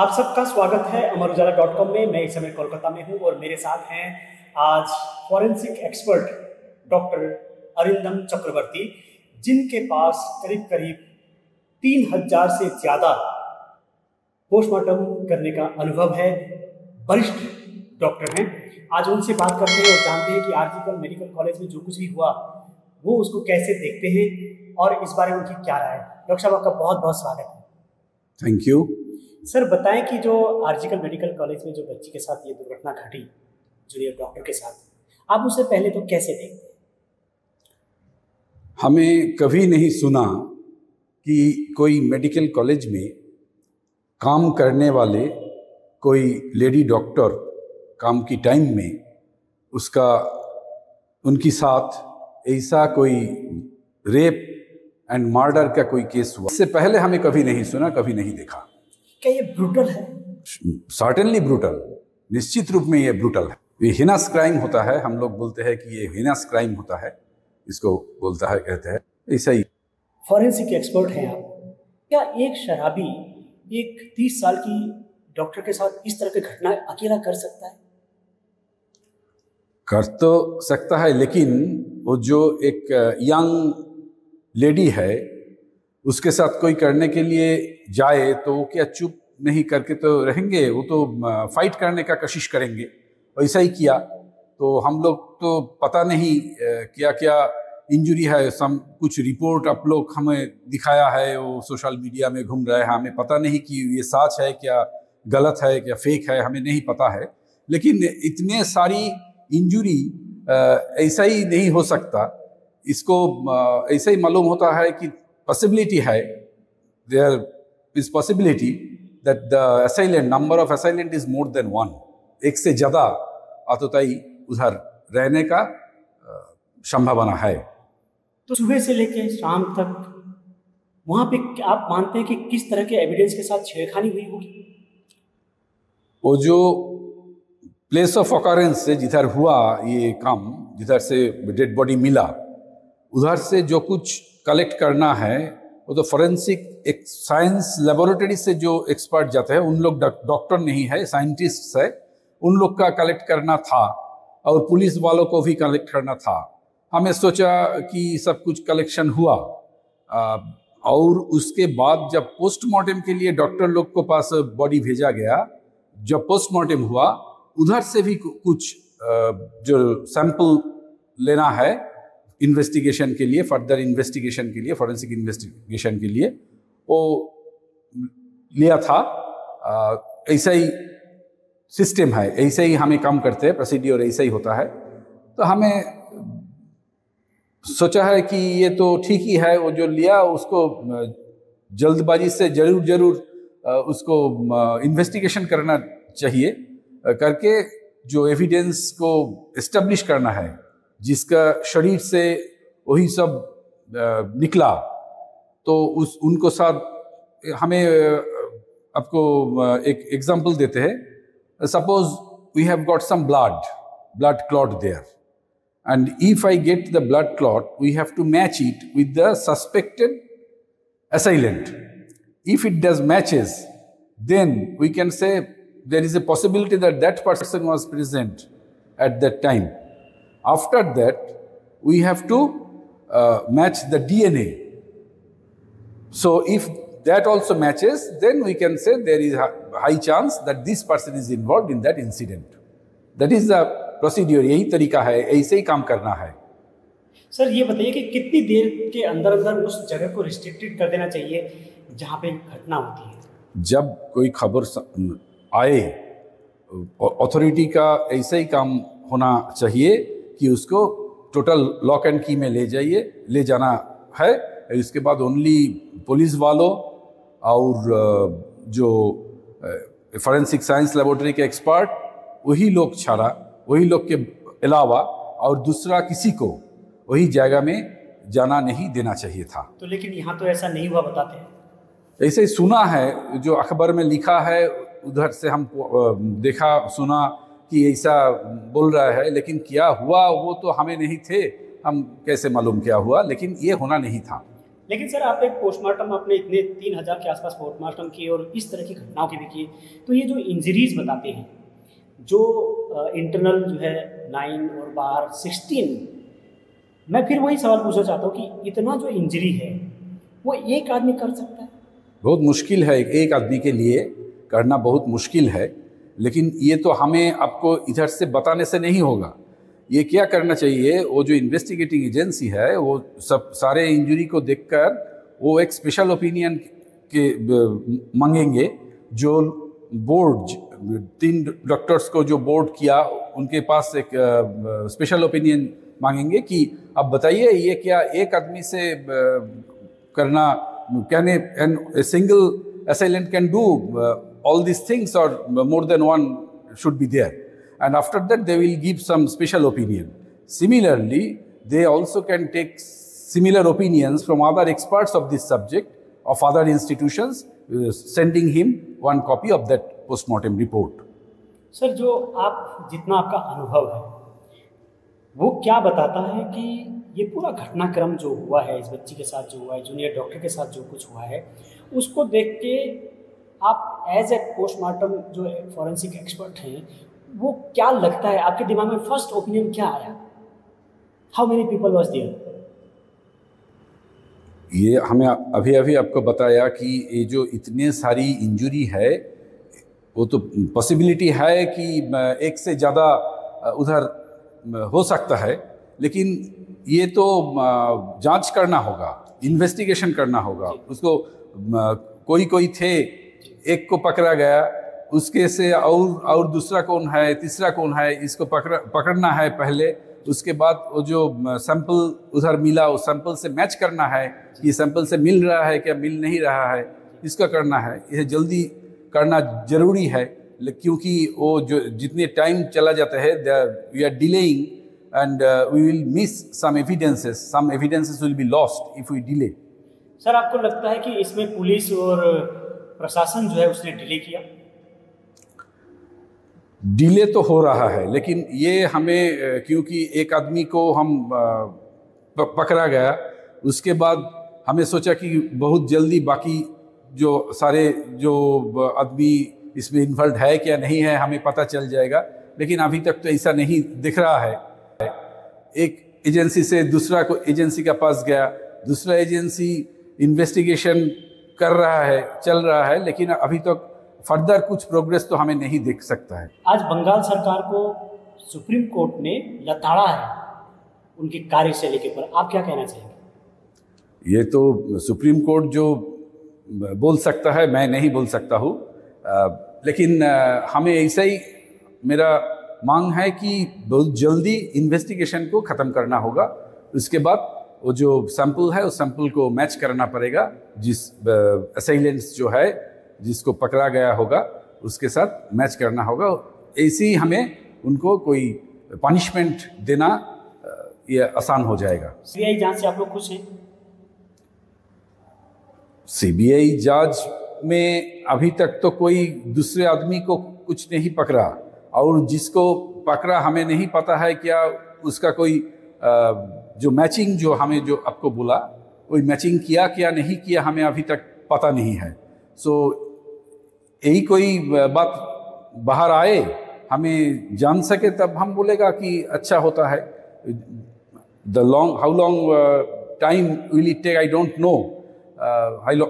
आप सबका स्वागत है अमर उजाला डॉट कॉम में। मैं इस समय कोलकाता में हूँ और मेरे साथ हैं आज forensic expert doctor Arindam Chakraborty, जिनके पास करीब करीब तीन हज़ार से ज़्यादा पोस्टमार्टम करने का अनुभव है। वरिष्ठ डॉक्टर हैं। आज उनसे बात करते हैं और जानते हैं कि आर्जिकल मेडिकल कॉलेज में जो कुछ भी हुआ, वो उसको कैसे देखते हैं और इस बारे में उनकी क्या राय है। डॉक्टर साहब, आपका बहुत बहुत स्वागत है। थैंक यू सर, बताएँ कि जो आर्जिकल मेडिकल कॉलेज में जो बच्ची के साथ ये दुर्घटना घटी, जूनियर डॉक्टर के साथ, आप उसे पहले तो कैसे देखते हमें कभी नहीं सुना कि कोई मेडिकल कॉलेज में काम करने वाले कोई लेडी डॉक्टर काम की टाइम में उसका, उनकी साथ ऐसा कोई रेप एंड मर्डर का कोई केस हुआ। इससे पहले हमें कभी नहीं सुना, कभी नहीं देखा। क्या ये ब्रूटल है? सर्टेनली ब्रूटल निश्चित रूप में ये ब्रूटल है। ये हिनस क्राइम होता है हम लोग बोलते हैं कि ये हिनस क्राइम होता है। इसको बोलता है कहते हैं ऐसा ही। फॉरेंसिक एक्सपर्ट हैं आप। क्या एक शराबी एक तीस साल की डॉक्टर के साथ इस तरह की घटना अकेला कर सकता है? कर तो सकता है लेकिन वो जो एक यंग लेडी है उसके साथ कोई करने के लिए जाए तो वो क्या चुप नहीं करके तो रहेंगे? वो तो फाइट करने का कोशिश करेंगे। वैसा ही किया। तो हम लोग तो पता नहीं क्या क्या इंजरी है सम कुछ रिपोर्ट आप लोग हमें दिखाया है, वो सोशल मीडिया में घूम रहा है, हमें पता नहीं कि ये सच है क्या, गलत है क्या फेक है, हमें नहीं पता है। लेकिन इतने सारी इंजुरी ऐसा ही नहीं हो सकता। इसको ऐसा ही मालूम होता है कि पॉसिबिलिटी है there is possibility that the assailant number of assailant is more than one एक से ज़्यादा आतोताई उधर रहने का संभावना है तो सुबह से लेकर शाम तक वहाँ पे आप मानते हैं कि किस तरह के एविडेंस के साथ छेड़खानी हुई होगी? वो जो प्लेस ऑफ़ ऑकरेंस से जिधर हुआ ये काम जिधर से डेड बॉडी मिला उधर से जो कुछ कलेक्ट करना है, वो तो फॉरेंसिक एक साइंस लेबोरेटरी से जो एक्सपर्ट जाते हैं, उन लोग डॉक्टर नहीं है साइंटिस्ट है, उन लोग का कलेक्ट करना था और पुलिस वालों को भी कलेक्ट करना था। हमें सोचा कि सब कुछ कलेक्शन हुआ। और उसके बाद जब पोस्टमार्टम के लिए डॉक्टर लोग को पास बॉडी भेजा गया, जब पोस्टमार्टम हुआ, उधर से भी कुछ जो सैंपल लेना है इन्वेस्टिगेशन के लिए फर्दर इन्वेस्टिगेशन के लिए फॉरेंसिक इन्वेस्टिगेशन के लिए, वो लिया था। ऐसा ही सिस्टम है, ऐसे ही हमें काम करते हैं प्रोसीड्योर ऐसा ही होता है। तो हमें सोचा है कि ये तो ठीक ही है, वो जो लिया, उसको जल्दबाजी से ज़रूर ज़रूर उसको इन्वेस्टिगेशन करना चाहिए करके जो एविडेंस को इस्टेब्लिश करना है। जिसका शरीर से वही सब निकला तो उस, उनको साथ, हमें आपको एक एग्जांपल देते हैं। Suppose we have got some blood blood clot there and if I get the blood clot we have to match it with the suspected assailant if it does matches then we can say there is a possibility that that person was present at that time after that, we have to uh, match the DNA. So if that also matches, then we can say there is a high chance that this person is involved in that incident. That is the procedure. यही तरीका है ऐसे ही काम करना है sir ये बताइए कि कितनी देर के अंदर अंदर उस जगह को रिस्ट्रिक्टेड कर देना चाहिए जहाँ पे घटना होती है जब कोई खबर आए अथॉरिटी का ऐसा ही काम होना चाहिए कि उसको टोटल लॉक एंड की में ले जाइए ले जाना है। इसके बाद ओनली पुलिस वालों और जो फॉरेंसिक साइंस लेबोरेटरी के एक्सपर्ट वही लोग छाड़ा वही लोग के अलावा और दूसरा किसी को वही जगह में जाना नहीं देना चाहिए था। तो लेकिन यहाँ तो ऐसा नहीं हुआ बताते हैं। ऐसे सुना है जो अखबार में लिखा है उधर से हम देखा सुना कि ऐसा बोल रहा है लेकिन क्या हुआ वो तो हमें नहीं थे। हम कैसे मालूम क्या हुआ? लेकिन ये होना नहीं था। लेकिन सर आप एक पोस्टमार्टम आपने इतने तीन हज़ार के आसपास पोस्टमार्टम किए और इस तरह की घटनाओं के भी किए। तो ये जो इंजरीज बताते हैं जो इंटरनल जो है नाइन और बार सिक्सटीन मैं फिर वही सवाल पूछना चाहता हूँ कि इतना जो इंजरी है वो एक आदमी कर सकता है? बहुत मुश्किल है एक आदमी के लिए करना बहुत मुश्किल है। लेकिन ये तो हमें आपको इधर से बताने से नहीं होगा। ये क्या करना चाहिए? वो जो इन्वेस्टिगेटिंग एजेंसी है वो सब सारे इंजरी को देखकर वो एक स्पेशल ओपिनियन के मांगेंगे। जो बोर्ड तीन डॉक्टर्स को जो बोर्ड किया उनके पास एक स्पेशल ओपिनियन मांगेंगे कि अब बताइए ये क्या एक आदमी से करना can a single assailant can uh, all these things or more than one should be there. And after that, they will give some special opinion. Similarly, they also can take similar opinions from other experts of this subject of other institutions, uh, sending him one copy of that postmortem report. Sir जो आप जितना आपका अनुभव है वो क्या बताता है कि ये पूरा घटनाक्रम जो हुआ है इस बच्ची के साथ जो हुआ है जूनियर डॉक्टर के साथ जो कुछ हुआ है उसको देख के आप एज ए पोस्टमार्टम जो फॉरेंसिक एक्सपर्ट हैं वो क्या लगता है? आपके दिमाग में फ़र्स्ट ओपिनियन क्या आया? How many people was there ये हमें अभी अभी आपको बताया कि ये जो इतने सारी इंजुरी है वो तो पॉसिबिलिटी है कि एक से ज़्यादा उधर हो सकता है लेकिन ये तो जाँच करना होगा इन्वेस्टिगेशन करना होगा। उसको कोई कोई थे एक को पकड़ा गया उसके से और और दूसरा कौन है तीसरा कौन है इसको पकड़ पकड़ना है पहले उसके बाद वो जो सैंपल उधर मिला उस सैंपल से मैच करना है ये सैंपल से मिल रहा है क्या मिल नहीं रहा है इसका करना है यह जल्दी करना ज़रूरी है क्योंकि वो जो जितने टाइम चला जाता है we are delaying uh, we will miss some evidences. Some evidences will be lost if we delay. Sir आपको लगता है कि इसमें पुलिस और प्रशासन जो है उसने डिले किया। डिले तो हो रहा है, लेकिन ये हमें क्योंकि एक आदमी को हम पकड़ा गया, उसके बाद हमें सोचा कि बहुत जल्दी बाकी जो सारे जो आदमी इसमें इन्वॉल्व है क्या नहीं है, हमें पता चल जाएगा, लेकिन अभी तक तो ऐसा नहीं दिख रहा है। एक एजेंसी से दूसरा को एजेंसी का पास गया, दूसरा एजेंसी इन्वेस्टिगेशन कर रहा है चल रहा है लेकिन अभी तक तो फर्दर कुछ प्रोग्रेस तो हमें नहीं देख सकता है। आज बंगाल सरकार को सुप्रीम कोर्ट ने लताड़ा है उनकी कार्यशैली के ऊपर। आप क्या कहना चाहेंगे? ये तो सुप्रीम कोर्ट जो बोल सकता है मैं नहीं बोल सकता हूँ। लेकिन हमें ऐसा ही मेरा मांग है कि बहुत जल्दी इन्वेस्टिगेशन को ख़त्म करना होगा। उसके बाद वो जो सैंपल है उस सैंपल को मैच करना पड़ेगा जिस असाइलेंट्स जो है जिसको पकड़ा गया होगा उसके साथ मैच करना होगा। ऐसे ही हमें उनको कोई पनिशमेंट देना ये आसान हो जाएगा। सीबीआई जाँच से आप लोग खुश हैं? सीबीआई जाँच में अभी तक तो कोई दूसरे आदमी को कुछ नहीं पकड़ा और जिसको पकड़ा हमें नहीं पता है क्या उसका कोई जो मैचिंग जो हमें जो आपको बोला वही मैचिंग किया क्या नहीं किया हमें अभी तक पता नहीं है। सो यही कोई बात बाहर आए, हमें जान सके तब हम बोलेगा कि अच्छा होता है। The long how long time will it take I don't know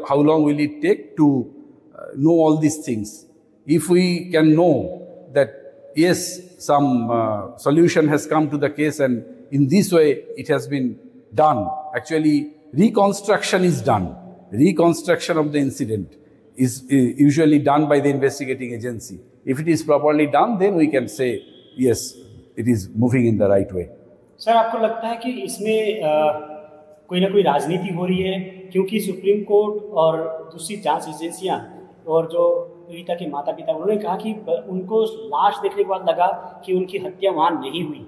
how long will it take to know all this things if we can know that yes, some uh, solution has come to the case and in this way it has been done. Actually, reconstruction is done. Reconstruction of the incident is uh, usually done by the investigating agency. If it is properly done, then we can say, yes, it is moving in the right way. Sir आपको लगता है कि इसमें आ, कोई ना कोई राजनीति हो रही है क्योंकि सुप्रीम कोर्ट और दूसरी जांच एजेंसियां और जो पीड़िता के माता पिता उन्होंने कहा कि उनको लाश देखने के बाद लगा कि उनकी हत्या वहाँ नहीं हुई।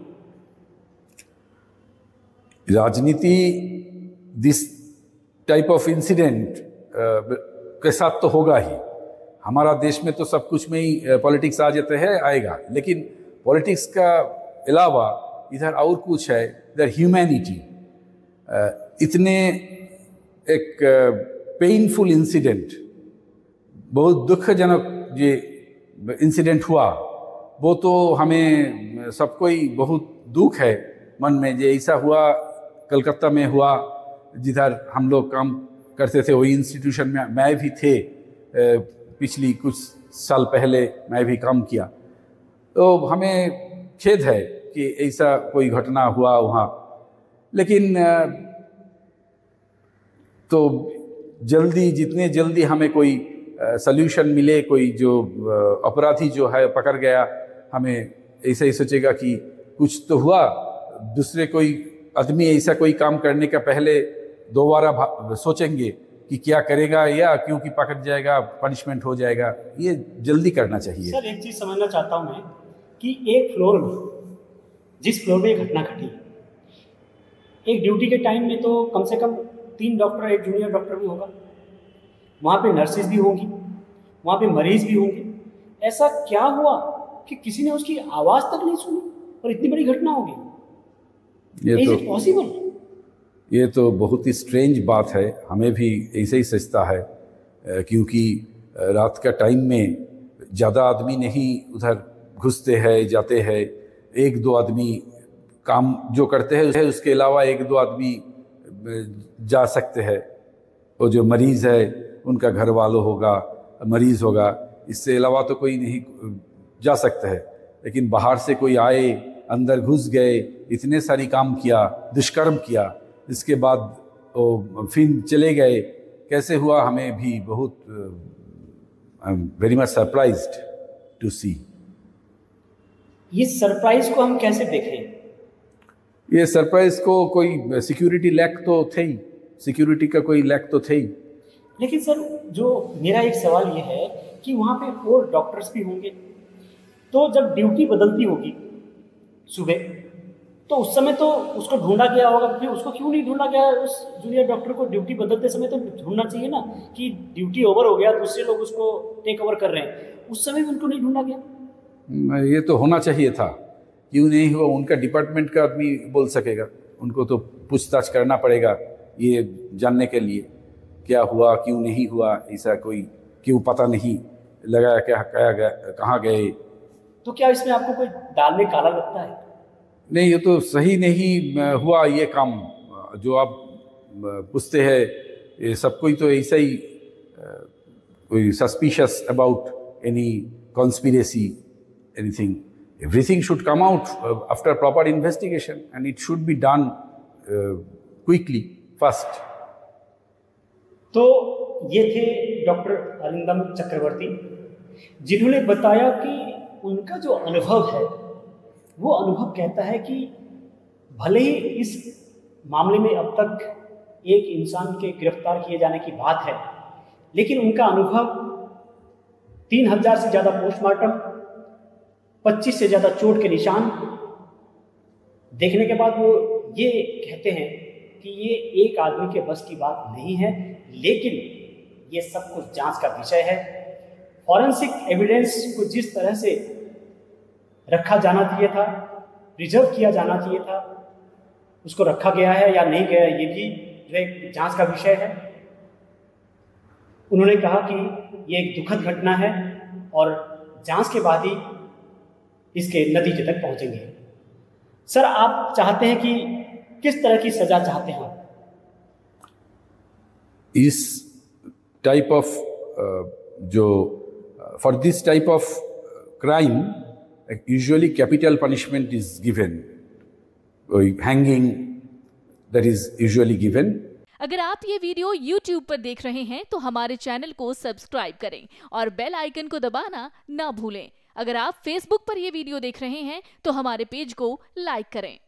राजनीति दिस टाइप ऑफ़ इंसिडेंट के साथ तो होगा ही। हमारा देश में तो सब कुछ में ही पॉलिटिक्स आ जाते हैं, आएगा। लेकिन पॉलिटिक्स का अलावा इधर और कुछ है इधर ह्यूमैनिटी इतने एक पेनफुल इंसिडेंट बहुत दुखजनक ये इंसिडेंट हुआ। वो तो हमें सबको ही बहुत दुख है मन में। जे ऐसा हुआ, कलकत्ता में हुआ, जिधर हम लोग काम करते थे, वही इंस्टीट्यूशन में मैं भी थे पिछली कुछ साल पहले मैं भी काम किया। तो हमें खेद है कि ऐसा कोई घटना हुआ वहाँ। लेकिन तो जल्दी, जितने जल्दी हमें कोई सल्यूशन मिले, कोई जो अपराधी जो है, पकड़ गया, हमें ऐसा ही सोचेगा कि कुछ तो हुआ। दूसरे कोई आदमी ऐसा कोई काम करने का पहले दोबारा सोचेंगे कि क्या करेगा या क्योंकि पकड़ जाएगा पनिशमेंट हो जाएगा। ये जल्दी करना चाहिए। सर, एक चीज़ समझना चाहता हूँ मैं कि एक फ्लोर में, जिस फ्लोर में घटना घटी, एक ड्यूटी के टाइम में तो कम से कम तीन डॉक्टर एक जूनियर डॉक्टर भी होगा। वहाँ पे नर्सेज भी होंगी वहाँ पे मरीज़ भी होंगे। ऐसा क्या हुआ कि किसी ने उसकी आवाज़ तक नहीं सुनी और इतनी बड़ी घटना होगी ये तो पॉसिबल ये तो बहुत ही स्ट्रेंज बात है। हमें भी ऐसे ही सजता है क्योंकि रात का टाइम में ज़्यादा आदमी नहीं उधर घुसते हैं जाते हैं। एक दो आदमी काम जो करते हैं उसके अलावा एक दो आदमी जा सकते हैं। और जो मरीज़ है उनका घर वालों होगा मरीज़ होगा इससे अलावा तो कोई नहीं जा सकता है। लेकिन बाहर से कोई आए अंदर घुस गए इतने सारी काम किया दुष्कर्म किया इसके बाद वो फिर चले गए कैसे हुआ हमें भी बहुत I am very much surprise to see ये सरप्राइज़ को हम कैसे देखें? ये सरप्राइज़ को कोई सिक्योरिटी लैक तो थे ही। सिक्योरिटी का कोई लैक तो थे ही। लेकिन सर, जो मेरा एक सवाल ये है कि वहाँ पे और डॉक्टर्स भी होंगे। तो जब ड्यूटी बदलती होगी सुबह तो उस समय तो उसको ढूंढा गया होगा फिर उसको क्यों नहीं ढूंढा गया? उस जूनियर डॉक्टर को ड्यूटी बदलते समय तो ढूंढना चाहिए ना कि ड्यूटी ओवर हो गया, दूसरे लोग उसको टेक ओवर कर रहे हैं। उस समय भी उनको नहीं ढूंढा गया। ये तो होना चाहिए था। क्यों नहीं हुआ? उनका डिपार्टमेंट का आदमी बोल सकेगा। उनको तो पूछताछ करना पड़ेगा ये जानने के लिए। क्या हुआ क्यों नहीं हुआ ऐसा कोई क्यों पता नहीं लगाया क्या क्या कहाँ गए। तो क्या इसमें आपको कोई दाल में काला लगता है? नहीं ये तो सही नहीं हुआ ये काम जो आप पूछते हैं ये सब कोई तो ऐसा ही कोई suspicious about any conspiracy anything everything should come out uh, after proper investigation and it should be done uh, quickly first. तो ये थे डॉक्टर अरिंदम चक्रवर्ती, जिन्होंने बताया कि उनका जो अनुभव है, वो अनुभव कहता है कि भले ही इस मामले में अब तक एक इंसान के गिरफ़्तार किए जाने की बात है, लेकिन उनका अनुभव तीन हज़ार से ज़्यादा पोस्टमार्टम 25 से ज़्यादा चोट के निशान, देखने के बाद वो ये कहते हैं कि ये एक आदमी के बस की बात नहीं है लेकिन ये सब कुछ जाँच का विषय है। फॉरेंसिक एविडेंस को जिस तरह से रखा जाना चाहिए था रिज़र्व किया जाना चाहिए था, उसको रखा गया है या नहीं गया, ये भी जो एक जाँच का विषय है। उन्होंने कहा कि ये एक दुखद घटना है और जाँच के बाद ही इसके नतीजे तक पहुँचेंगे। सर, आप चाहते हैं कि किस तरह की सजा चाहते हैं इस टाइप ऑफ़ जो for this type of crime usually capital punishment is given hanging that is usually given अगर आप ये वीडियो YouTube पर देख रहे हैं तो हमारे चैनल को सब्सक्राइब करें और बेल आइकन को दबाना ना भूलें। अगर आप फेसबुक पर यह वीडियो देख रहे हैं तो हमारे पेज को लाइक करें।